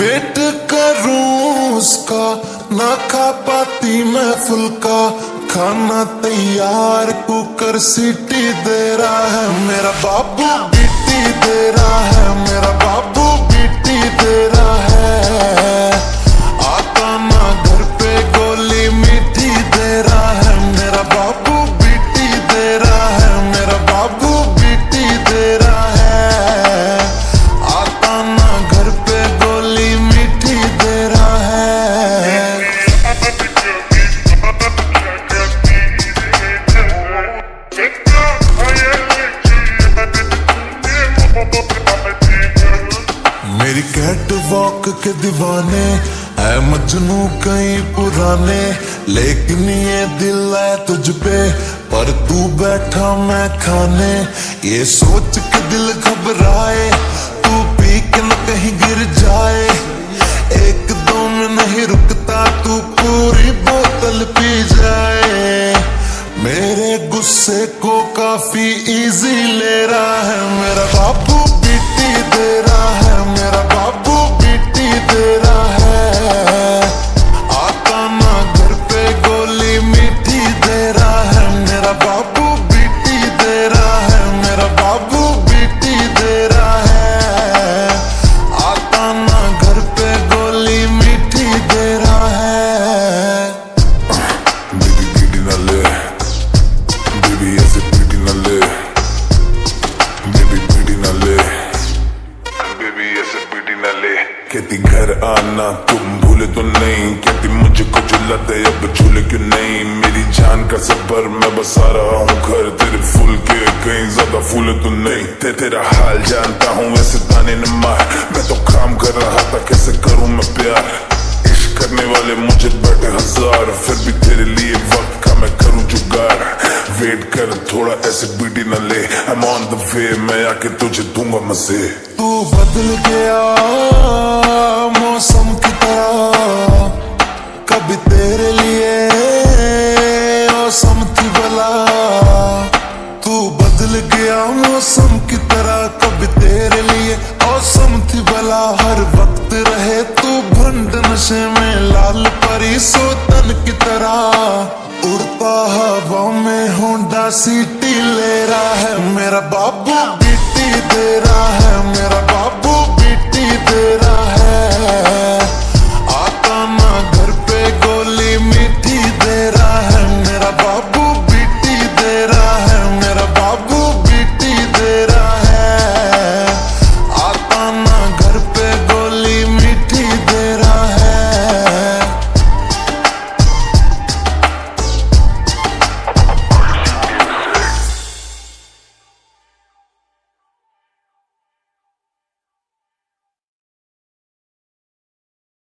Wait करूँ उसका ना खा पाती मैं फुलका। खाना तैयार कुकर सीटी दे रहा है मेरा बाबू बीटी दे रहा है मेरा बाबू। वॉक के दीवाने है मजनू कई पुराने, लेकिन ये दिल है तुझ पे, पर तू बैठा मैं खाने, ये सोच के दिल घबराए, तू पी के न कहीं गिर जाए, एक दो में नहीं रुकता, तू पूरी बोतल पी जाए, मेरे गुस्से को काफ़ी इजी ले रहा है मेरा बाबू। आना तुम भूले तो नहीं। कहती मुझे कुछ अब झूले क्यों नहीं? मेरी जान का सफ़र मैं बसा रहा हूँ घर। तेरे फूल के कहीं ज़्यादा फूले तो नहीं। ते तेरा हाल जानता हूँ वैसे ताने न मार मैं तो काम कर रहा था, कैसे करूँ मैं प्यार? इश्क करने वाले मुझे बैठे हज़ार, फिर भी तेरे लिए वेट कर थोड़ा ऐसे बीटी न ले I'm on the way मैं आके तुझे दूँगा मज़े तू बदल गया, मौसम की तरह। कभी तेरे लिए मौसम थी भला। तू बदल गया, मौसम की तरह। कभी तेरे लिए मौसम थी भला। हर वक्त रहे तू भंड नशे में, लाल परी, सोतन की तरह। उड़ता हवा सीटी ले रहा है मेरा बाबू।